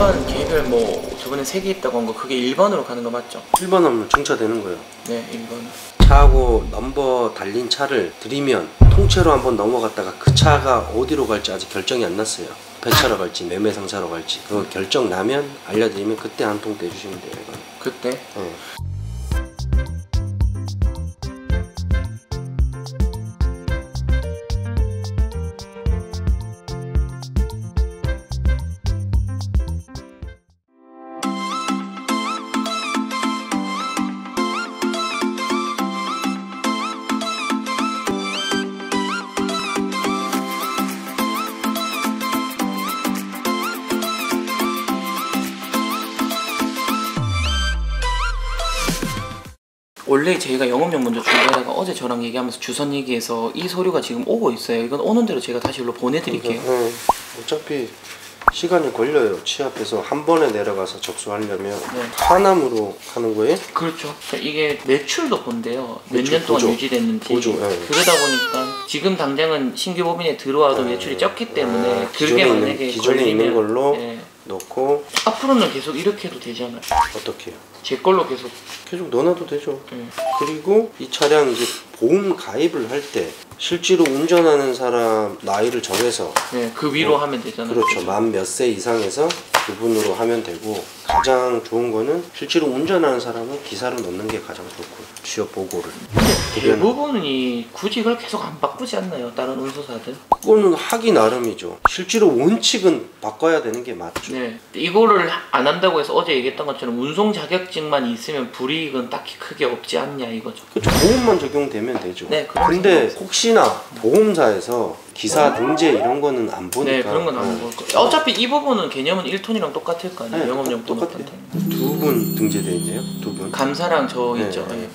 일반 개별 뭐 저번에 세 개 있다고 한 거 그게 1번으로 가는 거 맞죠? 1번 하면 정차되는 거예요. 네 1번 차하고 넘버 달린 차를 들이면 통째로 한번 넘어갔다가 그 차가 어디로 갈지 아직 결정이 안 났어요. 배차로 갈지 매매상차로 갈지 그거 결정 나면 알려드리면 그때 한 통 떼주시면 돼요. 이건. 그때 네. 원래 저희가 영업용 먼저 준비하다가 어제 저랑 얘기하면서 주선 얘기해서 이 서류가 지금 오고 있어요 이건 오는 대로 제가 다시 일로 보내드릴게요 네. 어차피 시간이 걸려요. 치앞에서 한 번에 내려가서 접수하려면 네. 하남으로 하는 거예요? 그렇죠 이게 매출도 본대요 몇 매출 년 동안 보조. 유지됐는지 보조, 예. 그러다 보니까 지금 당장은 신규 법인에 들어와도 매출이 적기 때문에 아, 그게 기존에 있는- 만약에 기존에 걸리면 있는 걸로 예. 넣고 앞으로는 계속 이렇게 해도 되잖아요 어떻게 해요? 제 걸로 계속 계속 넣어놔도 되죠. 예. 그리고 이 차량 이제 보험 가입을 할 때 실제로 운전하는 사람 나이를 정해서 예, 그 위로 하면 되잖아요 그렇죠 만 몇 세 이상에서 그분으로 하면 되고 가장 좋은 거는 실제로 운전하는 사람은 기사로 넣는 게 가장 좋고 취업 보고를 대부분이 굳이 그걸 계속 안 바꾸지 않나요? 다른 운수사들? 그거는 하기 나름이죠 실제로 원칙은 바꿔야 되는 게 맞죠 네. 이거를 안 한다고 해서 어제 얘기했던 것처럼 운송 자격증만 있으면 불이익은 딱히 크게 없지 않냐 이거죠. 그렇죠 보험만 적용되면 되죠 네, 근데 혹시나 보험사에서 기사 등재 이런 거는 안 보니까 네, 그런 건안 어. 보고. 어차피 이 부분은 개념은 1톤이랑 똑같을 거 아니에요. 네, 영업용 똑- 번호 똑같아요. 같은. 두분 등재되어 있네요. 두 분. 감사랑 저 네. 있죠. 예.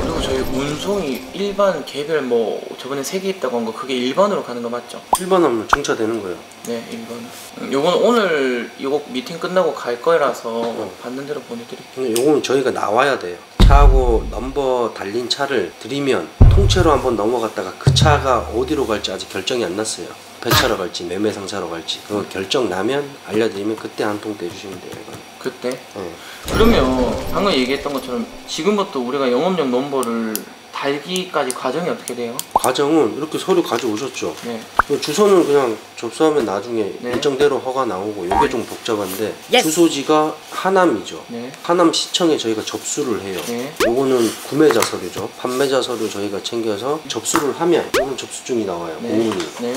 그리고 저희 운송이 일반 개별 뭐 저번에 세 개 있다고 한 거 그게 1번으로 가는 거 맞죠? 1번 하면 정차되는 거예요. 네, 1번. 음, 요건 오늘 요거 미팅 끝나고 갈 거라서 어. 받는 대로 보내드릴게요. 근데 요거는 저희가 나와야 돼요. 차하고 넘버 달린 차를 들이면 통째로 한번 넘어갔다가 그 차가 어디로 갈지 아직 결정이 안 났어요. 배차로 갈지 매매상차로 갈지 그거 결정 나면 알려드리면 그때 한 통 떼주시면 돼요. 이건. 그때 네. 그러면 방금 얘기했던 것처럼 지금부터 우리가 영업용 넘버를 달기까지 과정이 어떻게 돼요? 과정은 이렇게 서류 가져오셨죠. 네. 그 주소는 그냥 접수하면 나중에 네. 일정대로 허가 나오고 이게 좀 복잡한데 주소지가 하남이죠. 네. 하남 시청에 저희가 접수를 해요. 네. 요거는 구매자 서류죠. 판매자 서류 저희가 챙겨서 접수를 하면 오늘 접수증이 나와요. 네. 공문이. 네.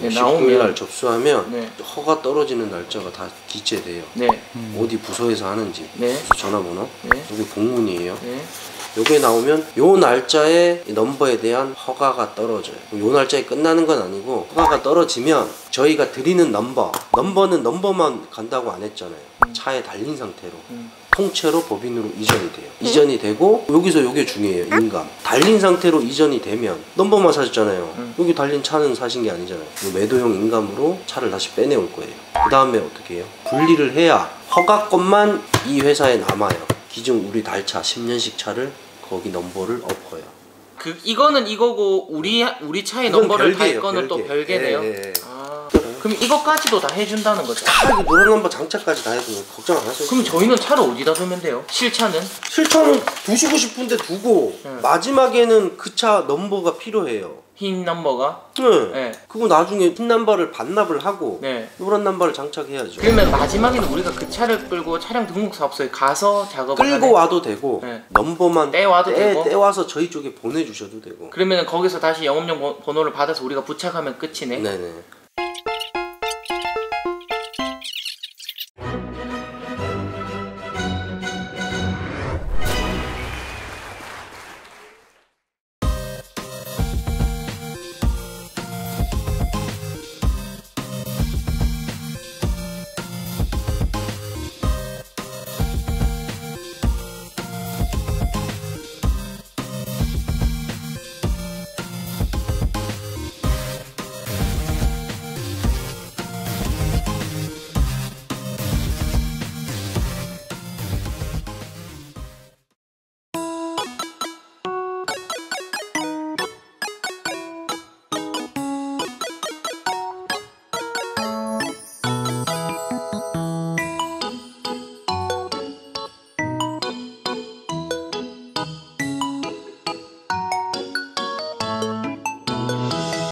네, 19일 나오면 날 접수하면 네. 허가 떨어지는 날짜가 다 기재돼요. 네. 어디 부서에서 하는지 네. 부서 전화번호 네. 여기 공문이에요. 네. 요게 나오면 요 날짜에 이 넘버에 대한 허가가 떨어져요. 요 날짜에 끝나는 건 아니고 허가가 떨어지면 저희가 드리는 넘버 넘버는 넘버만 간다고 안 했잖아요. 차에 달린 상태로 음. 통째로 법인으로 이전이 돼요. 이전이 되고 여기서 요게 중요해요. 인감. 달린 상태로 이전이 되면 넘버만 사셨잖아요. 음. 여기 달린 차는 사신 게 아니잖아요. 요 매도용 인감으로 차를 다시 빼내올 거예요. 그 다음에 어떻게 해요? 분리를 해야 허가권만 이 회사에 남아요. 기존 우리 달차 10년식 차를 거기 넘버를 엎어요. 그 이거는 이거고 우리 우리 차의 이건 넘버를 달 별개예요, 거는 또 별개. 별개네요. 예, 예. 아. 그럼 이것까지도 다 해준다는 거죠? 다 이거 노란 넘버 장착까지 다 해도 걱정 안 하셔도 그럼. 저희는 차를 어디다 두면 돼요? 실차는? 실차는 두시고 싶은데 두고 네. 마지막에는 그 차 넘버가 필요해요. 흰 넘버가? 네. 네. 그거 나중에 흰 남바를 반납을 하고 네. 노란 남바를 장착해야죠. 그러면 마지막에는 우리가 그 차를 끌고 차량 등록 사업소에 가서 작업을 끌고 하네? 와도 되고 네. 넘버만 떼와도 떼, 되고? 떼와서 저희 쪽에 보내주셔도 되고. 그러면 거기서 다시 영업용 번- 번호를 받아서 우리가 부착하면 끝이네? 네네.